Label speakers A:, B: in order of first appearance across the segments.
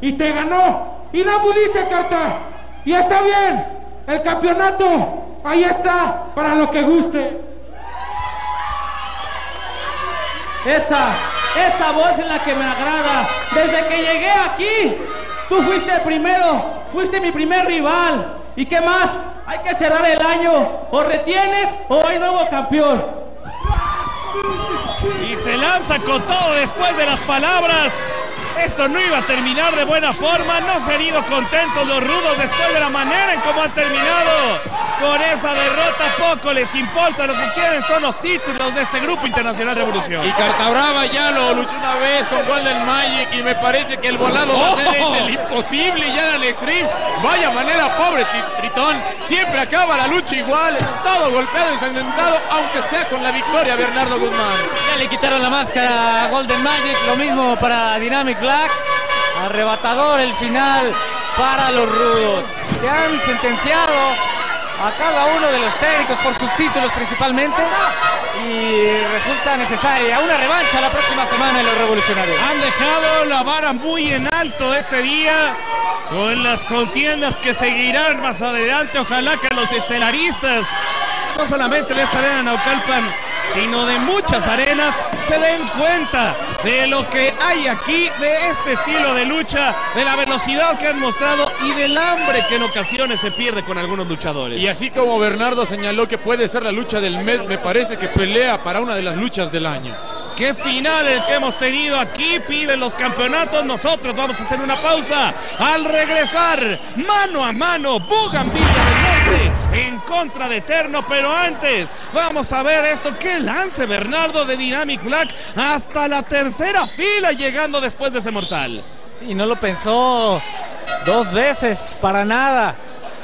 A: y te ganó y no pudiste carta. Y está bien, el campeonato ahí está para lo que guste.
B: Esa, esa voz es la que me agrada. Desde que llegué aquí, tú fuiste el primero, fuiste mi primer rival. ¿Y qué más? Hay que cerrar el año. O retienes o hay nuevo campeón.
C: Y se lanza con todo después de las palabras. Esto no iba a terminar de buena forma. No se han ido contentos los rudos después de la manera en cómo han terminado. Con esa derrota poco les importa. Lo que quieren son los títulos de este Grupo Internacional Revolución.
D: Y Cartabrava ya lo luchó una vez con Golden Magic y me parece que el volado va a ser
C: ¡Oh!
D: el imposible ya en el extreme. Vaya manera, pobre Tri- Tritón. Siempre acaba la lucha igual. Todo golpeado, ensangrentado, aunque sea con la victoria Bernardo Guzmán.
B: Ya le quitaron la máscara a Golden Magic, lo mismo para Dynamic Black. Arrebatador el final para los rudos, que han sentenciado a cada uno de los técnicos por sus títulos principalmente. Y resulta necesaria una revancha la próxima semana en los revolucionarios.
C: Han dejado la vara muy en alto este día con las contiendas que seguirán más adelante. Ojalá que los estelaristas, no solamente de esta arena Naucalpan, sino de muchas arenas, se den cuenta de lo que hay aquí, de este estilo de lucha, de la velocidad que han mostrado y del hambre que en ocasiones se pierde con algunos luchadores.
D: Y así como Bernardo señaló que puede ser la lucha del mes, me parece que pelea para una de las luchas del año.
C: Qué final el que hemos tenido aquí, piden los campeonatos. Nosotros vamos a hacer una pausa. Al regresar, mano a mano, del En contra de Eterno. Pero antes, vamos a ver esto. Qué lance Bernardo de Dynamic Black hasta la tercera fila, llegando después de ese mortal.
B: Y no lo pensó dos veces, para nada.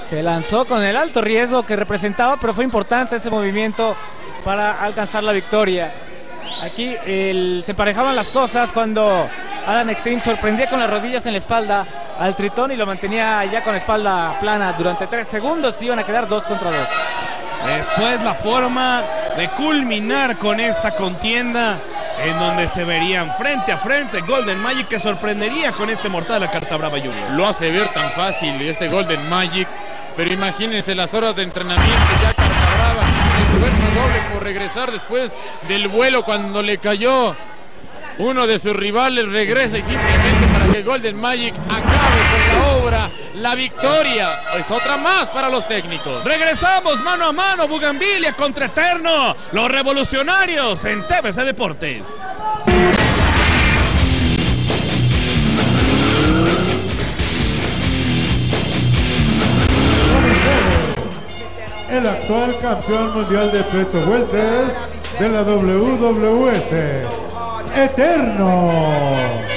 B: Se lanzó con el alto riesgo que representaba, pero fue importante ese movimiento para alcanzar la victoria. Aquí se emparejaban las cosas cuando Alan Extreme sorprendía con las rodillas en la espalda al Tritón y lo mantenía ya con la espalda plana durante tres segundos. Iban a quedar dos contra dos.
C: Después la forma de culminar con esta contienda en donde se verían frente a frente Golden Magic que sorprendería con este mortal a Carta Brava Junior.
D: Lo hace ver tan fácil este Golden Magic, pero imagínense las horas de entrenamiento ya Cartabrava, esfuerzo doble por regresar después del vuelo cuando le cayó uno de sus rivales regresa y simplemente para que Golden Magic acabe con la obra, la victoria, es otra más para los técnicos.
C: Regresamos mano a mano, Bugambilia contra Eterno, los revolucionarios en TVC Deportes.
E: el actual campeón mundial de peso welter de la WWS, Eterno.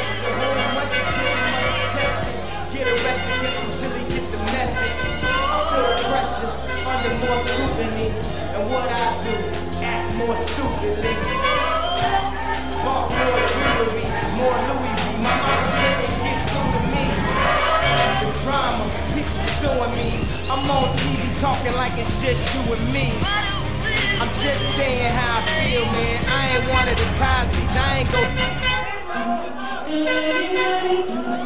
F: More scrutiny. And what I do, act more stupidly. Bought more jewelry, more Louis V. My didn't get through to me. The drama, people suing me. I'm on TV talking like it's just you and me. I'm just saying how I feel, man. I ain't one of the Cosby's. I ain't go.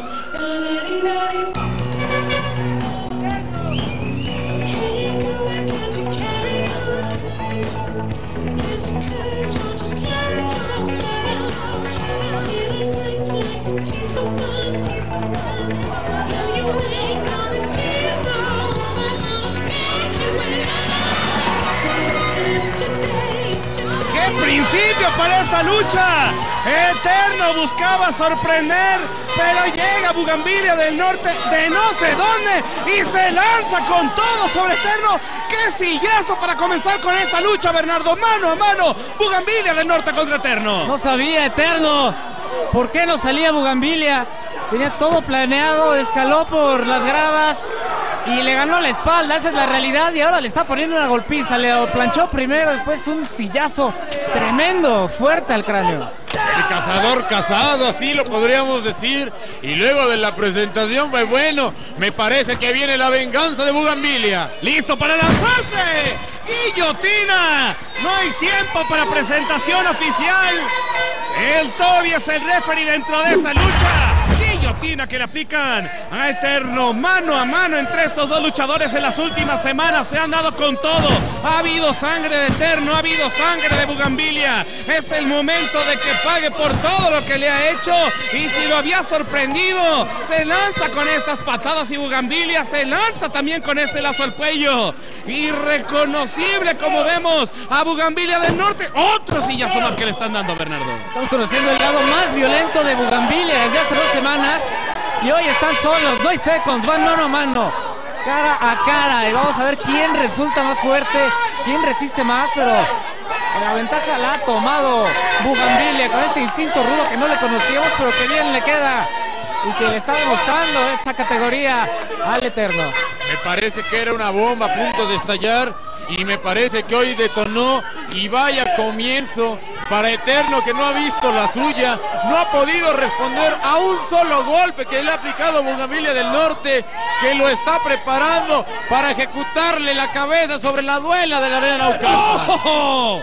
C: Buscaba sorprender, pero llega Bugambilia del norte de no sé dónde y se lanza con todo sobre Eterno. ¡Qué sillazo para comenzar con esta lucha, Bernardo! Mano a mano, Bugambilia del norte contra Eterno.
B: No sabía, Eterno. ¿Por qué no salía Bugambilia? Tenía todo planeado, escaló por las gradas y le ganó la espalda. Esa es la realidad. Y ahora le está poniendo una golpiza. Le planchó primero, después un sillazo tremendo, fuerte al cráneo.
D: El cazador casado, así lo podríamos decir. Y luego de la presentación, pues bueno, me parece que viene la venganza de Bugambilia.
C: ¡Listo para lanzarse! ¡Guillotina! No hay tiempo para presentación oficial. El Toby es el referee dentro de esa lucha. Que le aplican a Eterno. Mano a mano entre estos dos luchadores en las últimas semanas. Se han dado con todo. Ha habido sangre de Eterno, ha habido sangre de Bugambilia. Es el momento de que pague por todo lo que le ha hecho. Y si lo había sorprendido, se lanza con estas patadas y Bugambilia se lanza también con este lazo al cuello. Irreconocible como vemos a Bugambilia del Norte. Otro sillazo más que le están dando Bernardo.
B: Estamos conociendo el lado más violento de Bugambilia desde hace dos semanas. Y hoy están solos, no hay seconds, van mano a mano, cara a cara. Y vamos a ver quién resulta más fuerte, quién resiste más, pero la ventaja la ha tomado Bugambilia con este instinto rudo que no le conocíamos, pero que bien le queda. Y que le está demostrando esta categoría al Eterno.
D: Me parece que era una bomba a punto de estallar y me parece que hoy detonó y vaya comienzo para Eterno que no ha visto la suya, no ha podido responder a un solo golpe que le ha aplicado Bugambilia del Norte, que lo está preparando para ejecutarle la cabeza sobre la duela de la arena Naucalpan.
C: ¡Oh!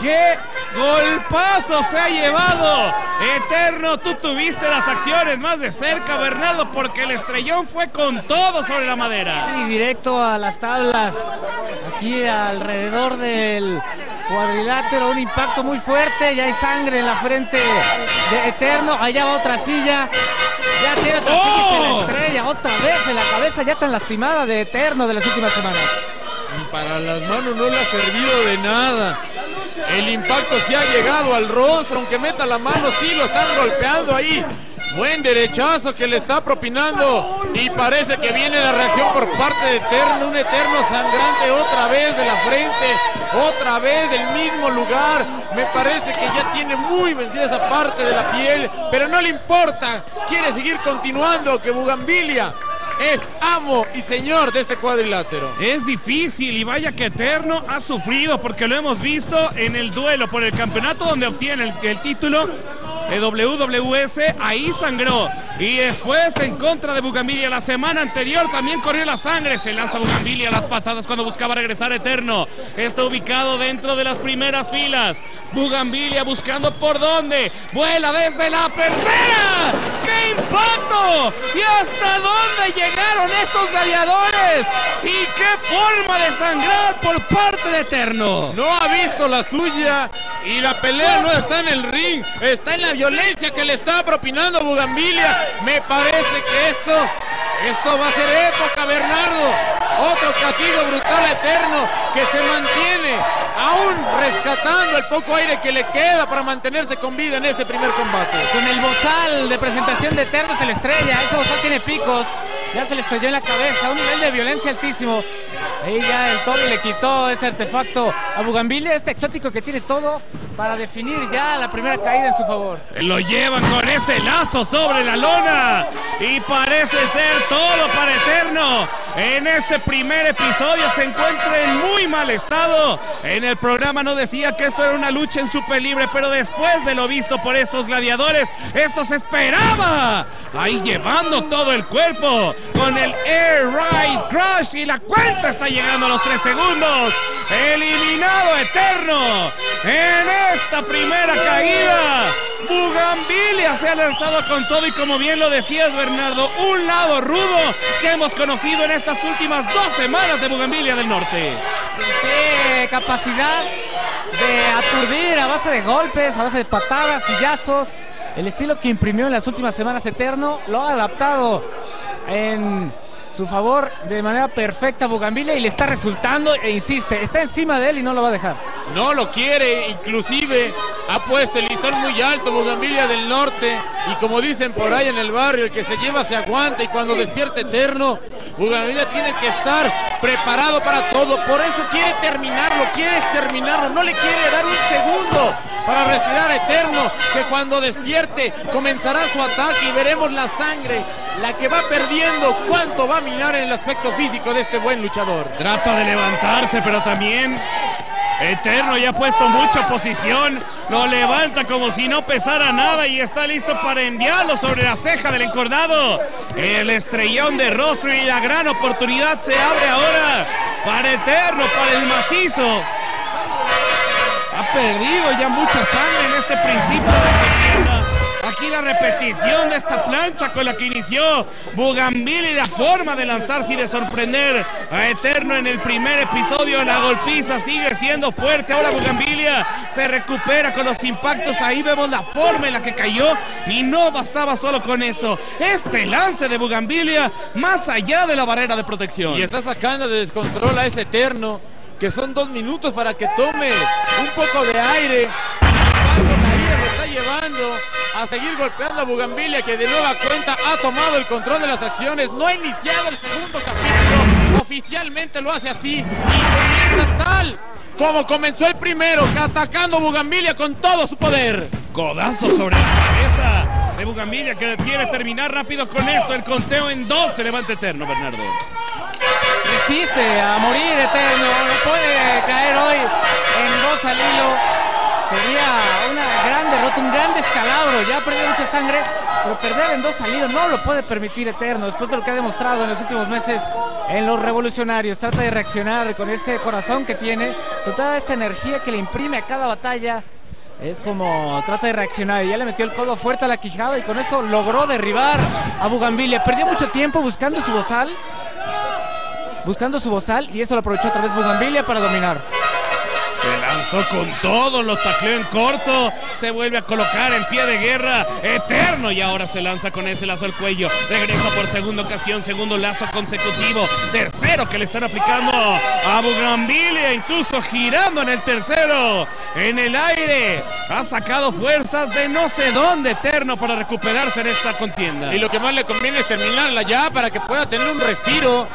C: ¡Qué golpazo se ha llevado! Eterno, tú tuviste las acciones más de cerca, Bernardo, porque el estrellón fue con todo sobre la madera.
B: Y directo a las tablas, aquí alrededor del cuadrilátero, un impacto muy fuerte, ya hay sangre en la frente de Eterno, allá va otra silla, ya tiene otra silla y se la estrella, otra vez en la cabeza ya tan lastimada de Eterno de las últimas semanas.
D: Para las manos no le ha servido de nada. El impacto sí ha llegado al rostro, aunque meta la mano, sí lo están golpeando ahí. Buen derechazo que le está propinando y parece que viene la reacción por parte de Eterno, un Eterno sangrante otra vez de la frente, otra vez del mismo lugar. Me parece que ya tiene muy vencida esa parte de la piel, pero no le importa, quiere seguir continuando que Bugambilia es amo y señor de este cuadrilátero.
C: Es difícil y vaya que Eterno ha sufrido porque lo hemos visto en el duelo por el campeonato donde obtiene el, título de WWS, ahí sangró. Y después en contra de Bugambilia la semana anterior también corrió la sangre. Se lanza Bugambilia a las patadas cuando buscaba regresar Eterno. Está ubicado dentro de las primeras filas. Bugambilia buscando por dónde. Vuela desde la tercera. ¡Qué impacto! ¿Y hasta dónde llegaron estos gladiadores? ¿Y qué forma de sangrar por parte de Eterno?
D: No ha visto la suya y la pelea no está en el ring, está en la violencia que le está propinando Bugambilia. Me parece que esto, esto va a ser época, Bernardo. Otro castigo brutal eterno que se mantiene aún rescatando el poco aire que le queda para mantenerse con vida en este primer combate.
B: Con el bozal de presentación de Eterno se le estrella, ese bozal tiene picos, ya se le estrelló en la cabeza, un nivel de violencia altísimo. Ahí ya el Toby le quitó ese artefacto a Bugambilia, este exótico que tiene todo para definir ya la primera caída en su favor.
C: Lo llevan con ese lazo sobre la lona y parece ser todo para Eterno. En este primer episodio se encuentra en muy mal estado. En el programa no decía que esto era una lucha en super libre, pero después de lo visto por estos gladiadores, esto se esperaba. Ahí llevando todo el cuerpo con el Air Ride Crush y la cuenta está llegando a los tres segundos. Eliminado Eterno en esta primera caída. Bugambilia se ha lanzado con todo y como bien lo decías Bernardo, un lado rudo que hemos conocido en estas últimas dos semanas de Bugambilia del Norte.
B: Qué capacidad de aturdir a base de golpes, a base de patadas, sillazos. El estilo que imprimió en las últimas semanas Eterno lo ha adaptado en su favor de manera perfecta Bugambilia y le está resultando e insiste, está encima de él y no lo va a dejar.
D: No lo quiere, inclusive ha puesto el listón muy alto Bugambilia del Norte y como dicen por ahí en el barrio, el que se lleva se aguanta y cuando despierta eterno, Bugambilia tiene que estar preparado para todo, por eso quiere terminarlo, quiere terminarlo, no le quiere dar un segundo para respirar eterno, que cuando despierte comenzará su ataque y veremos la sangre, la que va perdiendo, cuánto va a minar en el aspecto físico de este buen luchador.
C: Trata de levantarse, pero también Eterno ya ha puesto mucha posición. Lo levanta como si no pesara nada y está listo para enviarlo sobre la ceja del encordado. El estrellón de rostro y la gran oportunidad se abre ahora para Eterno, para el macizo. Ha perdido ya mucha sangre en este principio de. Aquí la repetición de esta plancha con la que inició Bugambil y la forma de lanzarse y de sorprender a Eterno en el primer episodio. La golpiza sigue siendo fuerte. Ahora Bugambilia se recupera con los impactos. Ahí vemos la forma en la que cayó y no bastaba solo con eso. Este lance de Bugambilia más allá de la barrera de protección.
D: Y está sacando de descontrol a ese Eterno, que son dos minutos para que tome un poco de aire. Llevando a seguir golpeando a Bugambilia, que de nueva cuenta ha tomado el control de las acciones. No ha iniciado el segundo capítulo. Oficialmente lo hace así y comienza tal como comenzó el primero, atacando a Bugambilia con todo su poder.
C: Codazo sobre la cabeza de Bugambilia que quiere terminar rápido con eso. El conteo en dos se levanta eterno, Bernardo.
B: Resiste a morir eterno, no puede caer hoy en dos al hilo. Sería una gran derrota, un gran descalabro. Ya perdió mucha sangre, pero perder en dos salidos no lo puede permitir Eterno. Después de lo que ha demostrado en los últimos meses en los revolucionarios, trata de reaccionar con ese corazón que tiene, con toda esa energía que le imprime a cada batalla. Es como trata de reaccionar. Ya le metió el codo fuerte a la quijada y con eso logró derribar a Bugambilia. Perdió mucho tiempo buscando su bozal. Buscando su bozal y eso lo aprovechó otra vez Bugambilia para dominar.
C: Se lanzó con todo, lo tacleó en corto, se vuelve a colocar en pie de guerra, eterno y ahora se lanza con ese lazo al cuello, regresa por segunda ocasión, segundo lazo consecutivo, tercero que le están aplicando a Bugambilia, incluso girando en el tercero, en el aire, ha sacado fuerzas de no sé dónde eterno para recuperarse en esta contienda.
D: Y lo que más le conviene es terminarla ya para que pueda tener un respiro.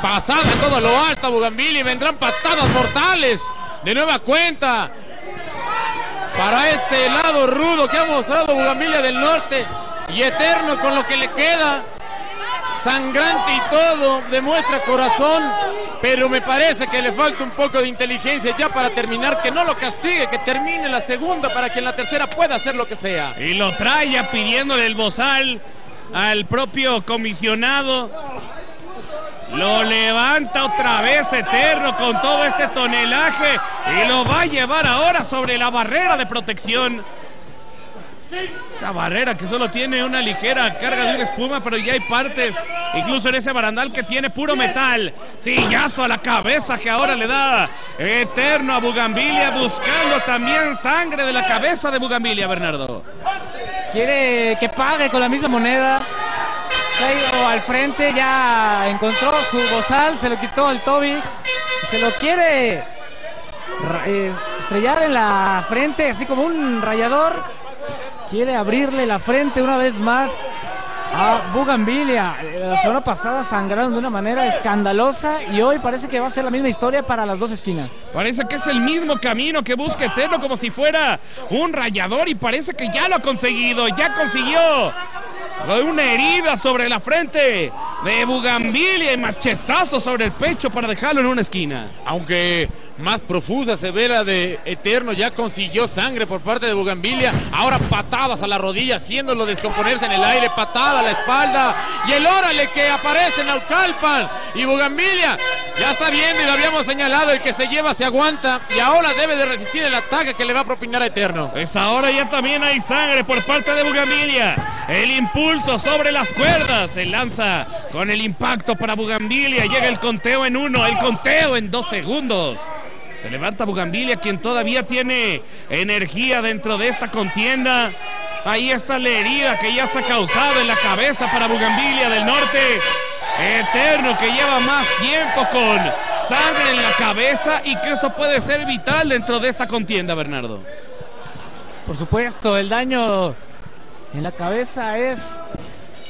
D: Pasada todo lo alto a Bugambilia vendrán patadas mortales. De nueva cuenta. Para este lado rudo que ha mostrado Bugambilia del Norte. Y eterno con lo que le queda. Sangrante y todo. Demuestra corazón. Pero me parece que le falta un poco de inteligencia ya para terminar. Que no lo castigue. Que termine la segunda para que en la tercera pueda hacer lo que sea.
C: Y lo trae pidiéndole el bozal al propio comisionado. Lo levanta otra vez Eterno con todo este tonelaje y lo va a llevar ahora sobre la barrera de protección. Esa barrera que solo tiene una ligera carga de una espuma, pero ya hay partes, incluso en ese barandal que tiene puro metal. Sillazo a la cabeza que ahora le da Eterno a Bugambilia, buscando también sangre de la cabeza de Bugambilia, Bernardo.
B: Quiere que pague con la misma moneda. Se ha ido al frente, ya encontró su bozal, se lo quitó al Toby. Se lo quiere eh, estrellar en la frente, así como un rayador. Quiere abrirle la frente una vez más a Bugambilia. La semana pasada sangraron de una manera escandalosa y hoy parece que va a ser la misma historia para las dos esquinas.
C: Parece que es el mismo camino que busca Eterno como si fuera un rayador y parece que ya lo ha conseguido, ya consiguió una herida sobre la frente de Bugambilia y machetazo sobre el pecho para dejarlo en una esquina.
D: Aunque más profusa se de Eterno, ya consiguió sangre por parte de Bugambilia. Ahora patadas a la rodilla, haciéndolo descomponerse en el aire, patada a la espalda. Y el órale que aparece en Aucalpan. Y Bugambilia ya está viendo y lo habíamos señalado: el que se lleva se aguanta. Y ahora debe de resistir el ataque que le va a propinar a Eterno.
C: Pues ahora ya también hay sangre por parte de Bugambilia. El impulso sobre las cuerdas se lanza con el impacto para Bugambilia. Llega el conteo en uno, el conteo en dos segundos. Se levanta Bugambilia, quien todavía tiene energía dentro de esta contienda. Ahí está la herida que ya se ha causado en la cabeza para Bugambilia del norte. Eterno que lleva más tiempo con sangre en la cabeza y que eso puede ser vital dentro de esta contienda, Bernardo.
B: Por supuesto, el daño en la cabeza es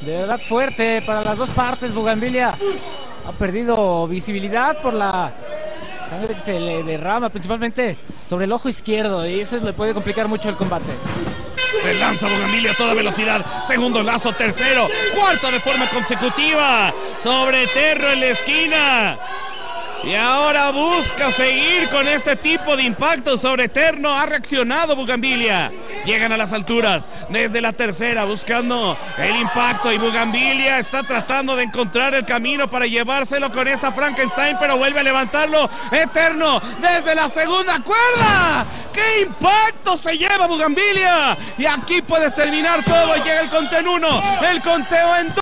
B: de verdad fuerte para las dos partes. Bugambilia ha perdido visibilidad por la sangre que se le derrama, principalmente sobre el ojo izquierdo, y eso le puede complicar mucho el combate.
C: Se lanza Bugambilia a toda velocidad. Segundo lazo, tercero, cuarto de forma consecutiva. Sobre Eterno en la esquina. Y ahora busca seguir con este tipo de impacto sobre Eterno. Ha reaccionado Bugambilia. Llegan a las alturas desde la tercera buscando el impacto y Bugambilia está tratando de encontrar el camino para llevárselo con esa Frankenstein, pero vuelve a levantarlo. Eterno desde la segunda cuerda. ¡Qué impacto se lleva Bugambilia! Y aquí puede terminar todo. Llega el conteo en uno, el conteo en dos.